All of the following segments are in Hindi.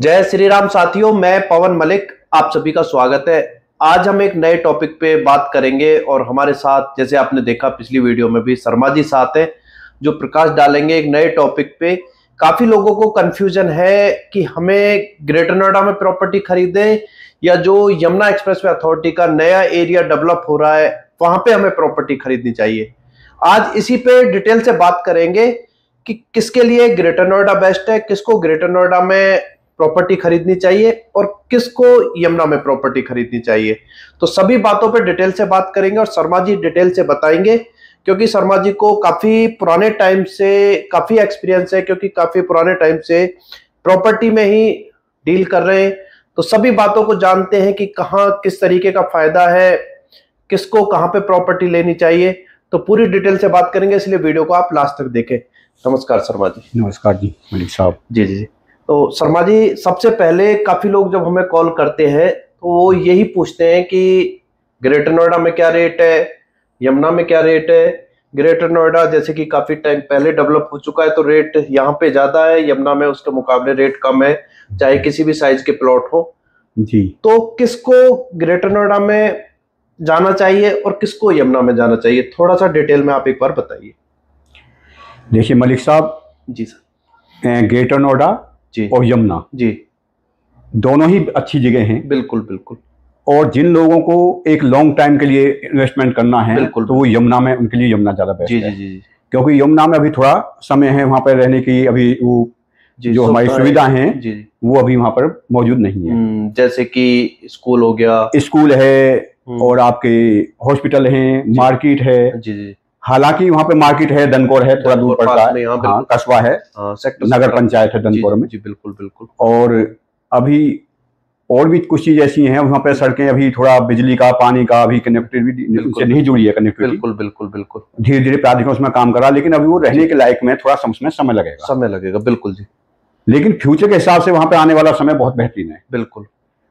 जय श्री राम साथियों, मैं पवन मलिक, आप सभी का स्वागत है। आज हम एक नए टॉपिक पे बात करेंगे और हमारे साथ, जैसे आपने देखा पिछली वीडियो में भी, शर्मा जी साथ हैं, जो प्रकाश डालेंगे एक नए टॉपिक पे। काफ़ी लोगों को कंफ्यूजन है कि हमें ग्रेटर नोएडा में प्रॉपर्टी खरीदें या जो यमुना एक्सप्रेस अथॉरिटी का नया एरिया डेवलप हो रहा है, वहाँ पे हमें प्रॉपर्टी खरीदनी चाहिए। आज इसी पे डिटेल से बात करेंगे कि किसके लिए ग्रेटर नोएडा बेस्ट है, किसको ग्रेटर नोएडा में प्रॉपर्टी खरीदनी चाहिए और किसको यमुना में प्रॉपर्टी खरीदनी चाहिए? तो सभी बातों पर डिटेल से बात करेंगे और शर्मा जी डिटेल से बताएँगे क्योंकि शर्मा जी को काफ़ी पुराने टाइम से काफ़ी एक्सपीरियंस है क्योंकि काफ़ी पुराने टाइम से प्रॉपर्टी में ही डील कर रहे हैं। तो सभी बातों को जानते हैं कि कहाँ किस तरीके का फ़ायदा है किसको कहाँ पे प्रॉपर्टी लेनी चाहिए। तो पूरी डिटेल से बात करेंगे इसलिए वीडियो को आप लास्ट तक देखें। नमस्कार शर्मा जी। नमस्कार जी मलिक साहब। जी जी जी। तो शर्मा जी सबसे पहले काफ़ी लोग जब हमें कॉल करते हैं तो वो यही पूछते हैं कि ग्रेटर नोएडा में क्या रेट है यमुना में क्या रेट है? ग्रेटर नोएडा जैसे कि काफ़ी टाइम पहले डेवलप हो चुका है तो रेट यहाँ पे ज़्यादा है यमुना में उसके मुकाबले रेट कम है चाहे किसी भी साइज़ के प्लॉट हो। जी। तो किसको ग्रेटर नोएडा में जाना चाहिए और किसको यमुना में जाना चाहिए? थोड़ा सा डिटेल में आप एक बार बताइए। देखिए मलिक साहब जी सर। ग्रेटर नोएडा जी। और यमुना। जी। दोनों ही अच्छी जगह हैं। बिल्कुल बिल्कुल। और जिन लोगों को एक लॉन्ग टाइम के लिए इन्वेस्टमेंट करना है बिल्कुल। तो वो यमुना में उनके लिए यमुना ज़्यादा बेस्ट जी है। जी जी क्योंकि यमुना में अभी थोड़ा समय है वहाँ पर रहने की अभी वो जो हमारी सुविधा हैं वो अभी वहाँ पर मौजूद नहीं है। हम्म, जैसे कि स्कूल हो गया। स्कूल है हम्म, और आपके हॉस्पिटल हैं मार्केट है। जी जी। हालाँकि वहाँ पे मार्केट है दनकोर है थोड़ा दूर पड़ता है। हाँ, कस्बा है हाँ, सेक्टर नगर पंचायत है दनकौर में। जी बिल्कुल बिल्कुल। और अभी और भी कुछ चीज़ ऐसी हैं वहाँ पे सड़कें अभी थोड़ा बिजली का पानी का अभी कनेक्टिविटी। उनसे नहीं जुड़ी है कनेक्टिविटी बिल्कुल बिल्कुल बिल्कुल। धीरे धीरे प्राधिकरण उसमें काम करा लेकिन अभी वो रहने के लायक में थोड़ा सम- उसमें समय लगेगा। समय लगेगा बिल्कुल जी। लेकिन फ्यूचर के हिसाब से वहाँ पे आने वाला समय बहुत बेहतरीन है। बिल्कुल।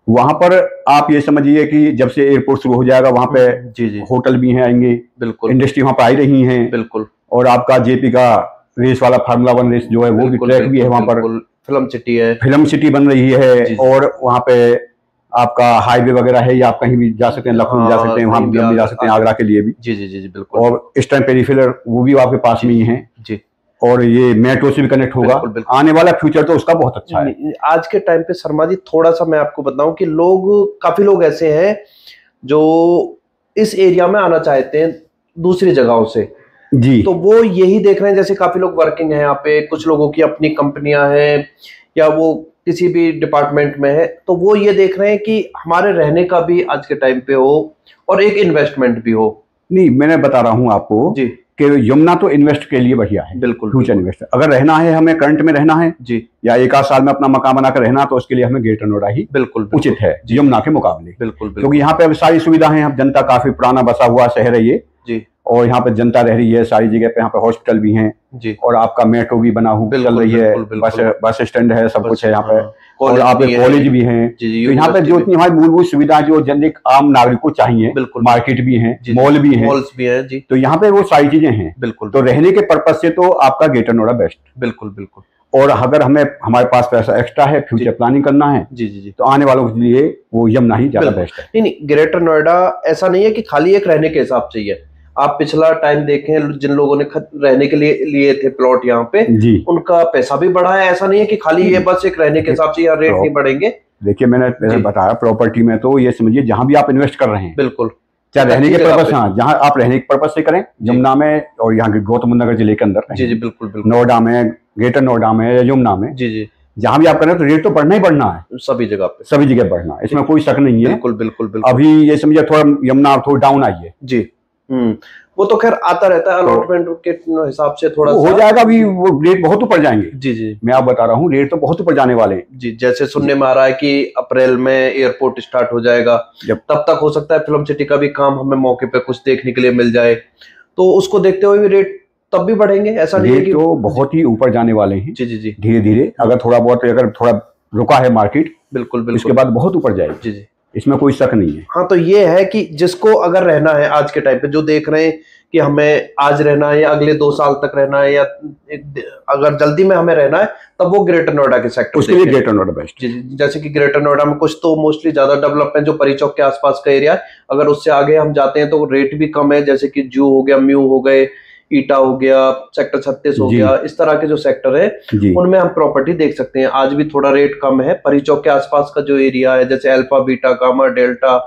वहाँ पर आप ये समझिए कि जब से एयरपोर्ट शुरू हो जाएगा वहाँ पे जी जी। होटल भी हैं आएँगे। बिल्कुल। इंडस्ट्री वहाँ पे आई रही है। बिल्कुल। और आपका जेपी का रेस वाला फार्मूला वन रेस जो है वो भी ट्रैक भी है वहाँ पर। फ़िल्म सिटी है। फ़िल्म सिटी बन रही है और वहाँ पे आपका हाईवे वगैरह है या आप कहीं भी जा सकते हैं लखनऊ जा हाँ, सकते हैं वहाँ भी जा सकते हैं आगरा के लिए भी। जी जी जी बिल्कुल। और इस टाइम पेरीफिलर वो भी आपके पास में ही है। और ये मेट्रो से भी कनेक्ट होगा। बिल्कुल, बिल्कुल। आने वाला फ्यूचर तो उसका बहुत अच्छा है। आज के टाइम पे शर्मा जी थोड़ा सा मैं आपको बताऊँ कि लोग काफ़ी लोग ऐसे हैं जो इस एरिया में आना चाहते हैं दूसरी जगहों से। जी। तो वो यही देख रहे हैं जैसे काफ़ी लोग वर्किंग है यहाँ पे कुछ लोगों की अपनी कंपनियाँ हैं या वो किसी भी डिपार्टमेंट में है तो वो ये देख रहे हैं कि हमारे रहने का भी आज के टाइम पे हो और एक इन्वेस्टमेंट भी हो। नहीं मैंने बता रहा हूँ आपको जी। कि यमुना तो इन्वेस्ट के लिए बढ़िया है बिल्कुल फ्यूचर इन्वेस्ट अगर रहना है हमें करंट में रहना है जी। या एक आध साल में अपना मकान बनाकर रहना तो उसके लिए हमें ग्रेटर नोएडा ही बिल्कुल बिल्कुल, उचित है यमुना के मुकाबले। बिल्कुल क्योंकि यहाँ पे अब सारी सुविधा है अब जनता काफ़ी पुराना बसा हुआ शहर है ये। जी। और यहाँ पे जनता रह रही है सारी जगह पे यहाँ पे हॉस्पिटल भी हैं जी। और आपका मेट्रो भी बना हुआ चल रही है बस बस स्टैंड है सब कुछ है यहाँ पे। हाँ, और कॉलेज भी है। कॉलेज भी हैं। तो यहाँ पे जो इतनी हमारी मूलभूत सुविधा जो जनरिक आम नागरिक को चाहिए बिल्कुल। मार्केट भी है मॉल भी है। मॉल्स भी हैं जी। तो यहाँ पे वो सारी चीज़ें हैं। बिल्कुल। तो रहने के पर्पज से तो आपका ग्रेटर नोएडा बेस्ट बिल्कुल बिल्कुल। और अगर हमें हमारे पास पैसा एक्स्ट्रा है फ्यूचर प्लानिंग करना है जी जी जी। तो आने वालों के लिए वो यमुना ही ज़्यादा बेस्ट है। नहीं नहीं ग्रेटर नोएडा ऐसा नहीं है कि खाली एक रहने के हिसाब से ही है। आप पिछला टाइम देखें जिन लोगों ने खत- रहने के लिए लिए थे प्लॉट यहाँ पे उनका पैसा भी बढ़ा है। ऐसा नहीं है कि खाली ये बस एक रहने के हिसाब से यहाँ रेट तो- नहीं बढ़ेंगे। देखिए मैंने बताया प्रॉपर्टी में तो ये समझिए जहाँ भी आप इन्वेस्ट कर रहे हैं बिल्कुल। चाहे रहने के पर्पज हाँ जहाँ आप रहने के पर्पज से करें यमुना में और यहाँ के गौतम नगर ज़िले के अंदर जी जी बिल्कुल बिल्कुल। नोएडा में ग्रेटर नोएडा में या यमुना में। जी जी। जहाँ भी आप करें तो रेट तो बढ़ना ही बढ़ना है। सभी जगह पे। सभी जगह बढ़ना है। इसमें कोई शक नहीं है। बिल्कुल बिल्कुल बिल्कुल। अभी ये समझिए थोड़ा यमुना थोड़ा डाउन आई है जी। वो तो खैर आता रहता है अलॉटमेंट के हिसाब से थोड़ा हो जाएगा अभी वो रेट बहुत ऊपर जाएँगे। जी जी। मैं आप बता रहा हूँ रेट तो बहुत ऊपर जाने वाले हैं। जी जैसे सुनने में आ रहा है कि अप्रैल में एयरपोर्ट स्टार्ट हो जाएगा। जब- तब तक हो सकता है फ़िल्म सिटी का भी काम हमें मौके पे कुछ देखने के लिए मिल जाए। तो उसको देखते हुए भी रेट तब भी बढ़ेंगे ऐसा नहीं है कि तो बहुत ही ऊपर जाने वाले हैं। जी जी जी। धीरे धीरे अगर थोड़ा बहुत अगर थोड़ा रुका है मार्केट बिल्कुल इसके बिल्कुल बाद बहुत ऊपर जाएगी। जी जी। इसमें कोई शक नहीं है। हाँ तो ये है कि जिसको अगर रहना है आज के टाइम पे जो देख रहे हैं कि हमें आज रहना है या अगले दो साल तक रहना है या अगर जल्दी में हमें रहना है तब वो ग्रेटर नोएडा के सेक्टर उसके लिए ग्रेटर नोएडा बेस्ट जैसे कि ग्रेटर नोएडा में कुछ तो मोस्टली ज़्यादा डेवलप है जो परी चौक के आसपास का एरिया है। अगर उससे आगे हम जाते हैं तो रेट भी कम है जैसे कि जू हो गया म्यू हो गए ईटा हो गया सेक्टर छत्तीस हो गया इस तरह के जो सेक्टर है उनमें हम प्रॉपर्टी देख सकते हैं। आज भी थोड़ा रेट कम है। परी चौक के आसपास का जो एरिया है जैसे अल्फ़ा बीटा गामा डेल्टा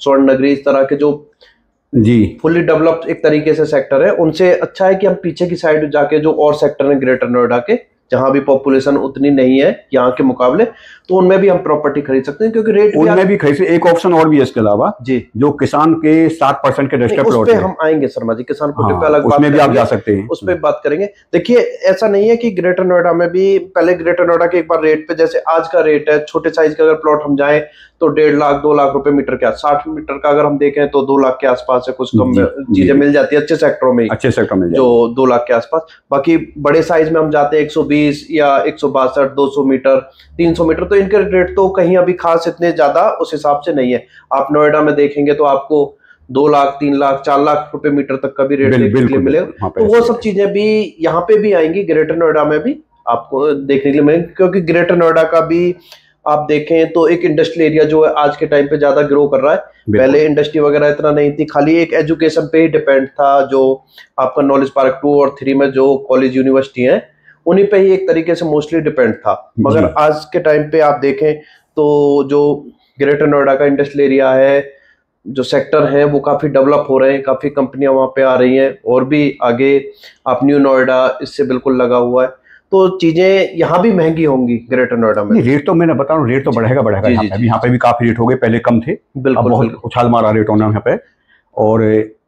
स्वर्ण नगरी इस तरह के जो जी। फुल्ली डेवलप्ड एक तरीके से सेक्टर है उनसे अच्छा है कि हम पीछे की साइड जाके जो और सेक्टर है ग्रेटर नोएडा के जहाँ भी पॉपुलेशन उतनी नहीं है यहाँ के मुकाबले तो उनमें भी हम प्रॉपर्टी खरीद सकते हैं क्योंकि रेट उनमें भी खरीद एक ऑप्शन और भी है इसके अलावा जी। जो किसान के सात परसेंट के रजिस्टर प्लॉट पे हम आएँगे शर्मा जी किसान हाँ, पे अलग उसमें भी आप जा सकते हैं। उस पर बात करेंगे। देखिए ऐसा नहीं है कि ग्रेटर नोएडा में भी पहले ग्रेटर नोएडा के एक बार रेट पे जैसे आज का रेट है छोटे साइज़ का अगर प्लॉट हम जाए तो डेढ़ लाख दो लाख रुपए मीटर के साठ मीटर का अगर हम देखें तो दो लाख के आसपास है कुछ कम चीज़ें मिल जाती है अच्छे सेक्टरों में अच्छे सेक्टर में जो दो लाख के आसपास बाकी बड़े साइज़ में हम जाते हैं 120 या एक सौ बासठ दो सौ मीटर तीन सौ मीटर तो इनके रेट तो कहीं अभी खास इतने ज़्यादा उस हिसाब से नहीं है। आप नोएडा में देखेंगे तो आपको दो लाख तीन लाख चार लाख रुपए मीटर तक का भी रेट देखने के लिए मिलेगा। तो वो सब चीज़ें भी यहाँ पे भी आएँगी ग्रेटर नोएडा में भी आपको देखने के लिए मिलेंगे क्योंकि ग्रेटर नोएडा का भी आप देखें तो एक इंडस्ट्रियल एरिया जो है आज के टाइम पे ज़्यादा ग्रो कर रहा है। पहले इंडस्ट्री वगैरह इतना नहीं थी खाली एक एजुकेशन पे ही डिपेंड था जो आपका नॉलेज पार्क टू और थ्री में जो कॉलेज यूनिवर्सिटी है। उन्हीं पे ही एक तरीके से मोस्टली डिपेंड था। मगर आज के टाइम पे आप देखें तो जो ग्रेटर नोएडा का इंडस्ट्रियल एरिया है जो सेक्टर है वो काफ़ी डेवलप हो रहे हैं काफ़ी कंपनियाँ वहाँ पे आ रही हैं और भी आगे आप न्यू नोएडा इससे बिल्कुल लगा हुआ है। तो चीज़ें यहाँ भी महँगी होंगी ग्रेटर नोएडा में। रेट तो मैंने बता रहा हूँ रेट तो बढ़ेगा बढ़ेगा यहाँ पे। यहाँ पे भी काफ़ी रेट हो गए पहले कम थे। बिल्कुल बहुत उछाल मारा रेट होना यहाँ पे। और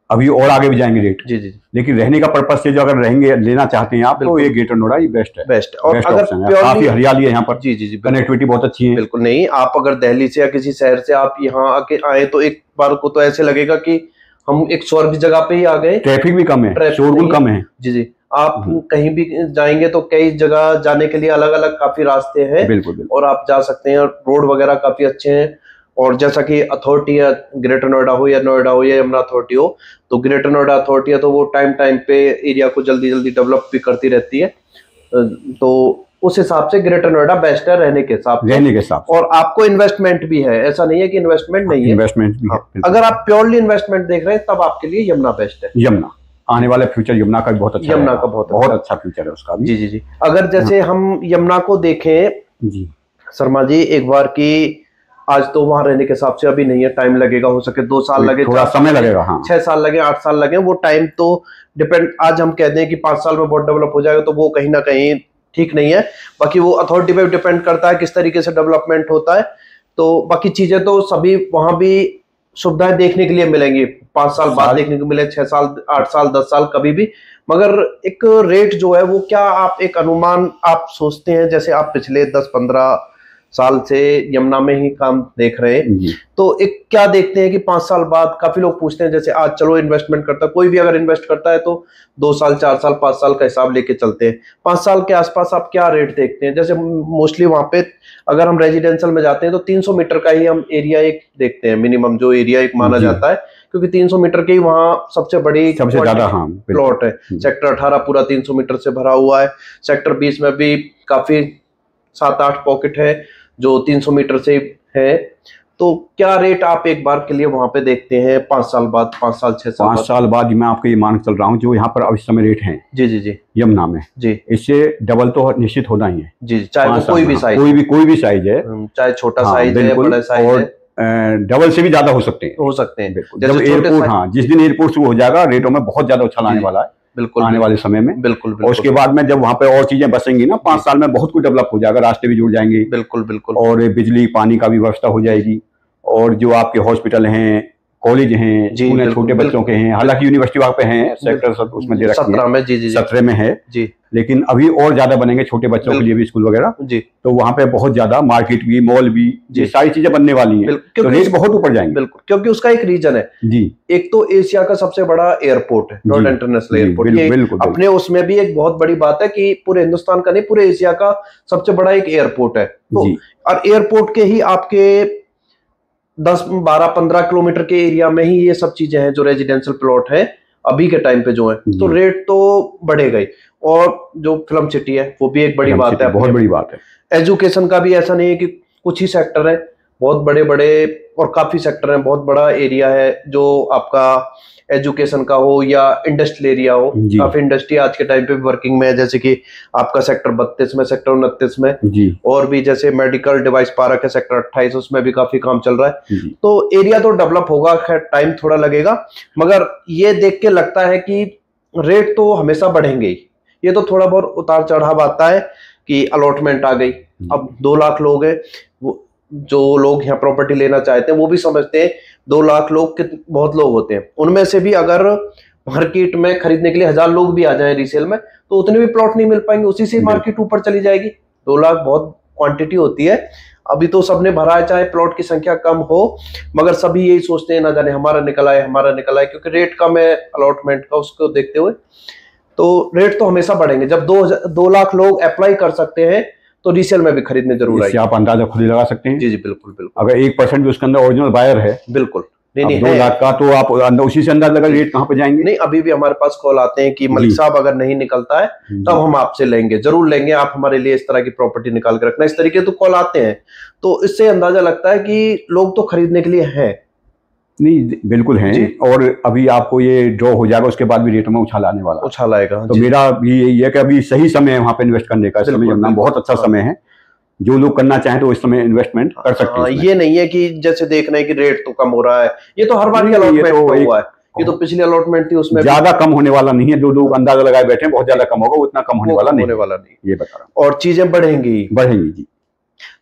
अभी और आगे भी जाएँगे रेट जी जी लेकिन रहने का पर्पज से जो अगर रहेंगे लेना चाहते हैं आप तो ये ग्रेटर नोएडा ही बेस्ट है। बेस्ट और बेस्ट अगर है। काफ़ी हरियाली है यहाँ पर। जी जी जी कनेक्टिविटी बहुत अच्छी है। बिल्कुल नहीं आप अगर दिल्ली से या किसी शहर से आप यहाँ आके आए तो एक बार को तो ऐसे लगेगा की हम एक स्वर्ग जगह पे ही आ गए। ट्रैफ़िक भी कम है शोरगुल कम है। जी जी। आप हम्म। कहीं भी जाएँगे तो कई जगह जाने के लिए अलग अलग काफ़ी रास्ते हैं। बिल्कुल, बिल्कुल। और आप जा सकते हैं रोड वगैरह काफ़ी अच्छे हैं। और जैसा कि अथॉरिटी है ग्रेटर नोएडा हो या नोएडा हो या यमुना अथॉरिटी हो तो ग्रेटर नोएडा अथॉरिटी है तो वो टाइम टाइम पे एरिया को जल्दी जल्दी डेवलप भी करती रहती है। तो उस हिसाब से ग्रेटर नोएडा बेस्ट है रहने के हिसाब रहने के हिसाब और आपको इन्वेस्टमेंट भी है ऐसा नहीं है कि इन्वेस्टमेंट नहीं है। इन्वेस्टमेंट भी है हाँ, अगर आप प्योरली इन्वेस्टमेंट देख रहे हैं तब आपके लिए यमुना बेस्ट है। यमुना आने वाले फ्यूचर यमुना का भी बहुत अच्छा यमुना का बहुत बहुत अच्छा। फ्यूचर है उसका जी जी जी। अगर जैसे हाँ। हम यमुना को देखें जी। शर्मा जी एक बार की आज तो वहाँ रहने के हिसाब से अभी नहीं है टाइम लगेगा हो सके दो साल लगे थोड़ा समय लगेगा हाँ। छह साल लगे आठ साल लगे वो टाइम तो डिपेंड आज हम कहते हैं कि पाँच साल में बहुत डेवलप हो जाएगा तो वो कहीं ना कहीं ठीक नहीं है। बाकी वो अथॉरिटी पे डिपेंड करता है किस तरीके से डेवलपमेंट होता है। तो बाकी चीज़ें तो सभी वहाँ भी सुविधाएँ देखने के लिए मिलेंगी। पाँच साल बाद देखने को मिले छह साल आठ साल दस साल कभी भी। मगर एक रेट जो है वो क्या आप एक अनुमान आप सोचते हैं? जैसे आप पिछले दस पंद्रह साल से यमुना में ही काम देख रहे हैं। तो एक क्या देखते हैं कि पाँच साल बाद काफ़ी लोग पूछते हैं जैसे आज चलो इन्वेस्टमेंट करता है। कोई भी अगर इन्वेस्ट करता है तो दो साल चार साल पाँच साल का हिसाब लेके चलते हैं। पाँच साल के आसपास आप क्या रेट देखते हैं? जैसे मोस्टली वहाँ पे अगर हम रेजिडेंशियल में जाते हैं तो 300 मीटर का ही हम एरिया एक देखते हैं मिनिमम जो एरिया एक माना जाता है। क्योंकि 300 मीटर के ही वहाँ सबसे बड़ी सबसे ज़्यादा हाँ। प्लॉट है। सेक्टर 18 पूरा 300 मीटर से भरा हुआ है। सेक्टर 20 में भी काफ़ी सात आठ पॉकेट है। जो 300 मीटर से है तो क्या रेट आप एक बार के लिए वहाँ पे देखते हैं पाँच साल बाद पाँच साल छह साल पाँच साल बाद मैं आपको ये मान चल रहा हूँ जो यहाँ पर अभी समय रेट है। जी जी जी। यमुना में। जी। इससे डबल तो निश्चित होना ही है। जी चाहे कोई भी साइज़ कोई भी कोई भी साइज़ है। हम्म, चाहे छोटा साइज़ है बड़ा साइज़ है। डबल से भी ज़्यादा हो सकते हैं। हो सकते हैं। जब एयरपोर्ट हाँ जिस दिन एयरपोर्ट शुरू हो जाएगा रेटों में बहुत ज़्यादा उछाल आने वाला है। बिल्कुल आने वाले समय में। बिल्कुल, बिल्कुल और उसके बाद में जब वहाँ पे और चीज़ें बसेंगी ना पाँच साल में बहुत कुछ डेवलप हो जाएगा रास्ते भी जुड़ जाएँगे। बिल्कुल बिल्कुल। और बिजली पानी का भी व्यवस्था हो जाएगी। और जो आपके हॉस्पिटल हैं कॉलेज हैं स्कूल छोटे बच्चों के हैं हालाँकि यूनिवर्सिटी वहाँ पे हैं सेक्टर सब उसमें दे रखे हैं। में जी जी सत्रह में है जी। लेकिन अभी और ज़्यादा बनेंगे छोटे बच्चों के लिए भी स्कूल वगैरह। जी। तो वहाँ पे बहुत ज़्यादा मार्केट भी मॉल भी ये सारी चीज़ें बनने वाली हैं। तो रेट बहुत ऊपर जाएँगे। बिल्कुल क्योंकि उसका एक रीजन है। जी। एक तो एशिया का सबसे बड़ा एयरपोर्ट है नॉट इंटरनेशनल एयरपोर्ट बिल्कुल अपने उसमें भी एक बहुत बड़ी बात है कि पूरे हिंदुस्तान का नहीं पूरे एशिया का सबसे बड़ा एक एयरपोर्ट है। तो और एयरपोर्ट के ही आपके दस बारह पंद्रह किलोमीटर के एरिया में ही ये सब चीज़ें हैं जो रेजिडेंशियल प्लॉट है अभी के टाइम पे जो है। तो रेट तो बढ़ेगा ही और जो फ़िल्म सिटी है वो भी एक बड़ी बात है बहुत बड़ी बात है। एजुकेशन का भी ऐसा नहीं है कि कुछ ही सेक्टर है बहुत बड़े बड़े और काफ़ी सेक्टर है बहुत बड़ा एरिया है जो आपका एजुकेशन का हो या इंडस्ट्रियल एरिया हो काफ़ी इंडस्ट्री आज के टाइम पे वर्किंग में है जैसे कि आपका सेक्टर बत्तीस में सेक्टर उनतीस में जी। और भी जैसे मेडिकल डिवाइस पार्क है सेक्टर अट्ठाईस उसमें भी काफ़ी काम चल रहा है। तो एरिया तो डेवलप होगा खैर टाइम थोड़ा लगेगा मगर ये देख के लगता है कि रेट तो हमेशा बढ़ेंगे ही। ये तो थोड़ा बहुत उतार चढ़ाव आता है कि अलॉटमेंट आ गई। अब दो लाख लोग हैं वो जो लोग यहाँ प्रॉपर्टी लेना चाहते हैं वो भी समझते हैं दो लाख लोग बहुत लोग होते हैं। उनमें से भी अगर मार्केट में खरीदने के लिए हज़ार लोग भी आ जाए रिसेल में तो उतने भी प्लॉट नहीं मिल पाएँगे। उसी से मार्केट ऊपर चली जाएगी। दो लाख बहुत क्वांटिटी होती है। अभी तो सबने भरा है चाहे प्लॉट की संख्या कम हो मगर सभी यही सोचते हैं ना जाने हमारा निकल आए हमारा निकल आए क्योंकि रेट कम है अलॉटमेंट का उसको देखते हुए। तो रेट तो हमेशा बढ़ेंगे। जब दो दो लाख लोग अप्लाई कर सकते हैं तो रीसेल में भी खरीदने ज़रूर आएगी। आप अंदाज़ा खुद ही लगा सकते हैं। जी जी बिल्कुल बिल्कुल। अगर एक परसेंट भी उसके अंदर ओरिजिनल बायर है बिल्कुल। नहीं नहीं दो लाख का तो आप उसी से अंदाज लगा रेट कहाँ पे जाएँगे? नहीं अभी भी हमारे पास कॉल आते हैं कि मलिक साहब अगर नहीं निकलता है तब हम आपसे लेंगे। ज़रूर लेंगे आप हमारे लिए इस तरह की प्रॉपर्टी निकाल के रखना। इस तरीके तो कॉल आते हैं। तो इससे अंदाज़ा लगता है कि लोग तो खरीदने के लिए हैं। नहीं बिल्कुल हैं। और अभी आपको ये ड्रॉ हो जाएगा उसके बाद भी रेट में उछाल आने वाला। उछाल आएगा तो मेरा भी यही है कि अभी सही समय है वहाँ पे इन्वेस्ट करने का समय बहुत अच्छा समय है जो लोग करना चाहें तो इस समय इन्वेस्टमेंट कर सकते हैं ये नहीं है कि जैसे देख रहे हैं कि रेट तो कम हो रहा है ये तो हर बार अलॉटमेंट तो हुआ है। ये तो पिछली अलॉटमेंट थी उसमें ज़्यादा कम होने वाला नहीं है जो लोग अंदाज़ा लगाए बैठे हैं बहुत ज़्यादा कम होगा उतना कम होने वाला नहीं होने वाला नहीं। ये बता रहा हूँ। और चीज़ें बढ़ेंगी। बढ़ेंगी जी।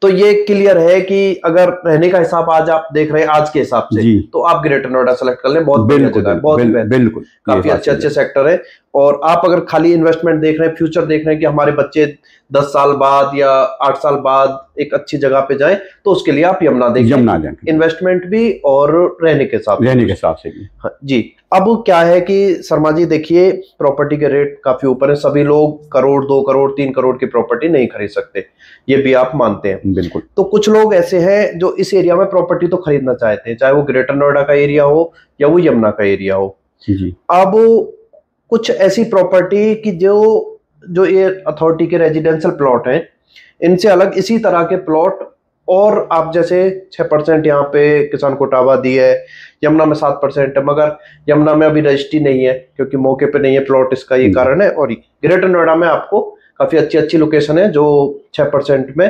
तो ये क्लियर है कि अगर रहने का हिसाब आज आप देख रहे हैं आज के हिसाब से तो आप ग्रेटर नोएडा सेलेक्ट कर लें बहुत बिल्कुल बहुत बिल्कुल काफ़ी अच्छे अच्छे सेक्टर है। और आप अगर खाली इन्वेस्टमेंट देख रहे हैं फ्यूचर देख रहे हैं कि हमारे बच्चे दस साल बाद या आठ साल बाद एक अच्छी जगह पे जाए तो उसके लिए आप यमुना देखें। यमुना देखें इन्वेस्टमेंट भी और रहने के हिसाब रहने के हिसाब से भी। हाँ, जी। अब क्या है कि शर्मा जी देखिए प्रॉपर्टी के रेट काफ़ी ऊपर है। सभी लोग करोड़ दो करोड़ तीन करोड़ की प्रॉपर्टी नहीं खरीद सकते। ये भी आप मानते हैं। बिल्कुल। तो कुछ लोग ऐसे हैं जो इस एरिया में प्रॉपर्टी तो खरीदना चाहते हैं चाहे वो ग्रेटर नोएडा का एरिया हो या वो यमुना का एरिया हो। जी। अब कुछ ऐसी प्रॉपर्टी की जो जो ये अथॉरिटी के रेजिडेंशियल प्लॉट हैं इनसे अलग इसी तरह के प्लॉट और आप जैसे छह परसेंट यहाँ पे किसान कोटावा दी है यमुना में सात परसेंट है मगर यमुना में अभी रजिस्ट्री नहीं है क्योंकि मौके पे नहीं है प्लॉट इसका ये कारण है और ग्रेटर नोएडा में आपको काफ़ी अच्छी अच्छी लोकेशन है जो छह परसेंट में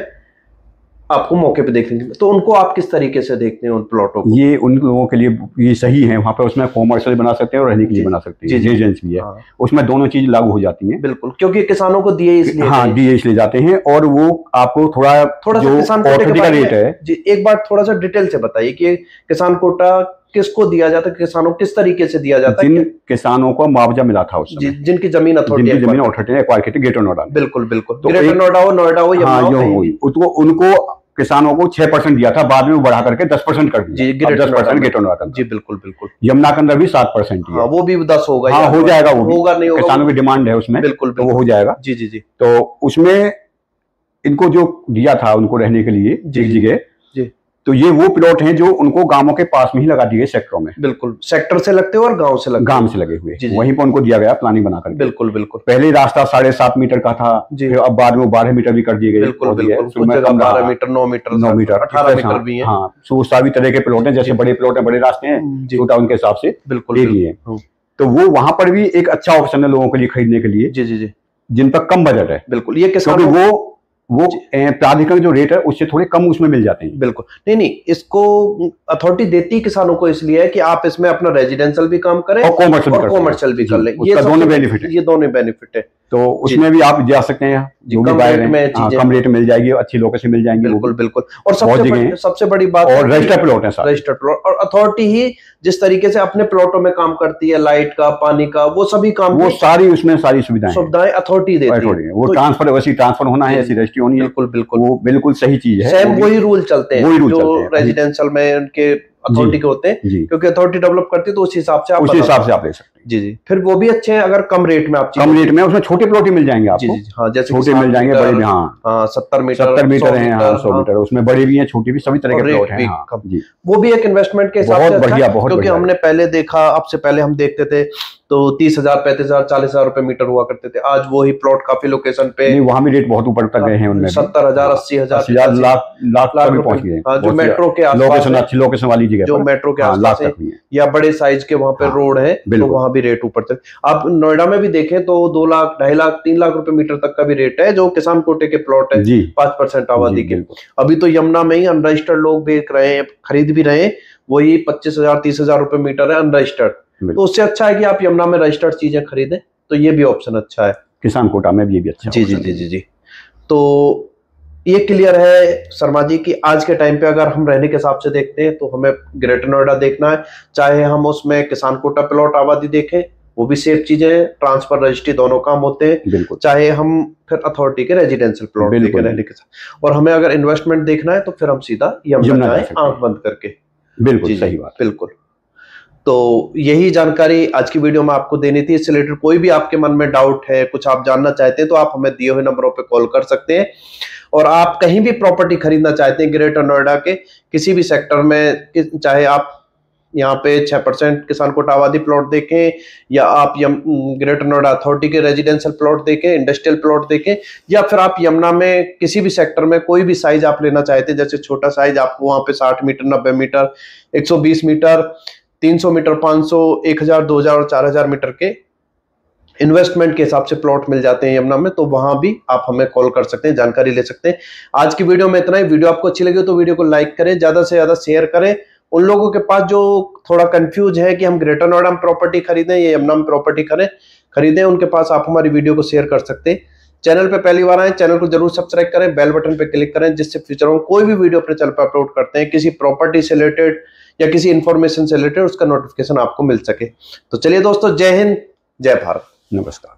आपको मौके पे देखेंगे। तो उनको आप किस तरीके से देखते हैं उन प्लॉटों को? ये उन लोगों के लिए ये सही है। वहाँ पे उसमें कॉमर्शियल बना सकते हैं और रहने के लिए बना सकते हैं। रेजेंस भी है। हाँ। उसमें दोनों चीज़ लागू हो जाती हैं। बिल्कुल क्योंकि किसानों को दिए इसलिए हाँ दिए इसलिए जाते हैं और वो आपको थोड़ा थोड़ा सा का रेट है। जी एक बार थोड़ा सा डिटेल से बताइए कि किसान कोटा किसको दिया जाता है किसानों किस तरीके से दिया जाता है? जिन किसानों को मुआवजा मिला था उस जिनकी ज़मीन अथॉरिटी ज़मीन अथॉरिटी ने एक्वायर की थी ग्रेटर नोएडा बिल्कुल बिल्कुल। तो ग्रेटर नोएडा हो नोएडा हो हाँ, हो उनको किसानों को छह परसेंट दिया था बाद में वो बढ़ा करके दस परसेंट कर दिया। दस परसेंट गेट ऑन जी बिल्कुल बिल्कुल। के भी सात परसेंट हाँ, वो भी दस होगा हाँ हो जाएगा वो होगा नहीं किसानों की डिमांड है उसमें बिल्कुल तो वो हो जाएगा। जी जी जी। तो उसमें इनको जो दिया था उनको रहने के लिए जगह तो ये वो प्लॉट हैं जो उनको गाँवों के पास में ही लगा दिए सेक्टरों में। बिल्कुल। सेक्टर से लगते हुए और गाँव से लगे गाँव से लगे हुए। वहीं पर उनको दिया गया प्लानिंग बनाकर बिल्कुल बिल्कुल। पहले रास्ता साढ़े सात मीटर का था फिर अब बाद में बारह मीटर भी कर दिए गए। बिल्कुल बारह मीटर नौ मीटर नौ मीटर। अठारह मीटर भी है। हाँ तो सभी तरह के प्लॉट है जैसे बड़े प्लॉट है बड़े रास्ते हैं छोटा उनके हिसाब से बिल्कुल तो वो वहाँ पर भी एक अच्छा ऑप्शन है लोगों के लिए खरीदने के लिए जी जी जी। जिन पर कम बजट है। बिल्कुल ये क्योंकि वो वो प्राधिकरण जो रेट है उससे थोड़े कम उसमें मिल जाते हैं। बिल्कुल। नहीं नहीं इसको अथॉरिटी देती है किसानों को इसलिए है कि आप इसमें अपना रेजिडेंशियल भी काम करें और कॉमर्शियल कॉमर्शियल भी कर लें। ये दोनों बेनिफिट है। ये दोनों बेनिफिट है। तो उसमें भी आप जा सकते हैं जो भी बाहर हाँ, कम रेट मिल जाएगी अच्छी लोकेशन मिल जाएँगे बिल्कुल बिल्कुल। और सबसे सबसे बड़ी बात और रजिस्टर प्लॉट है रजिस्टर प्लॉट और अथॉरिटी ही जिस तरीके से अपने प्लॉटों में काम करती है लाइट का पानी का वो सभी काम वो सारी उसमें सारी सुविधाएँ सुविधाएँ अथॉरिटी देती है। वो ट्रांसफ़र तो वैसी ट्रांसफ़र होना है ऐसी रजिस्ट्री होनी है। बिल्कुल बिल्कुल। वो बिल्कुल सही चीज़ है। सेम वही रूल चलते हैं जो रेजिडेंशियल में उनके अथॉरिटी के होते हैं क्योंकि अथॉरिटी डेवलप करती है तो उस हिसाब से आप उस हिसाब से आप ले सकते हैं। जी जी। फिर वो भी अच्छे हैं अगर कम रेट में आप कम रेट में उसमें छोटे प्लॉट ही मिल जाएँगे आपको। जी जी हाँ जैसे छोटे मिल जाएँगे बड़े भी हाँ। हाँ सत्तर मीटर सत्तर मीटर है हाँ सौ मीटर उसमें बड़े भी हैं छोटे भी सभी तरह के प्लॉट हैं हाँ, वो भी एक इन्वेस्टमेंट के हिसाब से बहुत अच्छा बढ़िया बहुत क्योंकि हमने पहले देखा आपसे पहले हम देखते थे तो तीस हज़ार पैंतीस हज़ार चालीस हज़ार रुपए मीटर हुआ करते थे। आज वो ही प्लॉट काफ़ी लोकेशन पे वहाँ भी रेट बहुत ऊपर तक गए हैं उनमें सत्तर हज़ार अस्सी हज़ार लाख लाख लाख पहुँच गए। हाँ, जो मेट्रो के लोकेशन अच्छी लोकेशन वाली जगह जो मेट्रो के हाँ, आसपास या बड़े साइज़ के वहाँ पे रोड हाँ, है तो वहाँ भी रेट ऊपर तक आप नोएडा में भी देखें तो दो लाख ढाई लाख तीन लाख रुपए मीटर तक का भी रेट है जो किसान कोटे के प्लॉट है पाँच परसेंट आबादी के। अभी तो यमुना में ही अनरजिस्टर्ड लोग बेच रहे हैं खरीद भी रहे हैं वही पच्चीस हज़ार तीस हज़ार रुपए मीटर है अनरजिस्टर्ड तो उससे अच्छा है कि आप यमुना में रजिस्टर्ड चीज़ें खरीदें तो ये भी ऑप्शन अच्छा है। किसान कोटा में भी ये भी अच्छा जी जी जी जी जी। तो ये क्लियर है शर्मा जी की आज के टाइम पे अगर हम रहने के हिसाब से देखते हैं तो हमें ग्रेटर नोएडा देखना है। चाहे हम उसमें किसान कोटा प्लॉट आबादी देखें वो भी सेफ़ चीज़ें हैं। ट्रांसफ़र रजिस्ट्री दोनों काम होते हैं। बिल्कुल। चाहे हम फिर अथॉरिटी के रेजिडेंशियल प्लॉट देखें रहने के साथ। और हमें अगर इन्वेस्टमेंट देखना है तो फिर हम सीधा यमुना जाए आँख बंद करके। बिल्कुल सही बात बिल्कुल। तो यही जानकारी आज की वीडियो में आपको देनी थी। इससे रिलेटेड कोई भी आपके मन में डाउट है, कुछ आप जानना चाहते हैं तो आप हमें दिए हुए नंबरों पर कॉल कर सकते हैं। और आप कहीं भी प्रॉपर्टी खरीदना चाहते हैं ग्रेटर नोएडा के, किसी भी सेक्टर में चाहे आप यहाँ पे छह परसेंट किसान कोट आबादी प्लॉट देखें, या आप यम, ग्रेटर नोएडा अथॉरिटी के रेजिडेंशियल प्लॉट देखें, इंडस्ट्रियल प्लॉट देखें, या फिर आप यमुना में किसी भी सेक्टर में कोई भी साइज़ आप लेना चाहते हैं, जैसे छोटा साइज़ आपको वहाँ पे साठ मीटर, नब्बे मीटर, एक सौ बीस मीटर 300 मीटर 500 1000 2000 और 4000 मीटर के इन्वेस्टमेंट के हिसाब से प्लॉट मिल जाते हैं यमुना में तो वहाँ भी आप हमें कॉल कर सकते हैं, जानकारी ले सकते हैं। आज की वीडियो में इतना ही। वीडियो आपको अच्छी लगी हो तो वीडियो को लाइक करें, ज़्यादा से ज़्यादा शेयर करें। उन लोगों के पास जो थोड़ा कंफ्यूज है कि हम ग्रेटर नोएडा में प्रॉपर्टी खरीदें या यमुना में प्रॉपर्टी करें, खरीदें, उनके पास आप हमारी वीडियो को शेयर कर सकते हैं। चैनल पर पहली बार आए चैनल को ज़रूर सब्सक्राइब करें बेल बटन पर क्लिक करें, जिससे फ्यूचर में कोई भी वीडियो अपने चैनल पर अपलोड करते हैं, किसी प्रॉपर्टी से रिलेटेड या किसी इंफॉर्मेशन से रिलेटेड उसका नोटिफिकेशन आपको मिल सके। तो चलिए दोस्तों, जय हिंद, जय भारत। नमस्कार।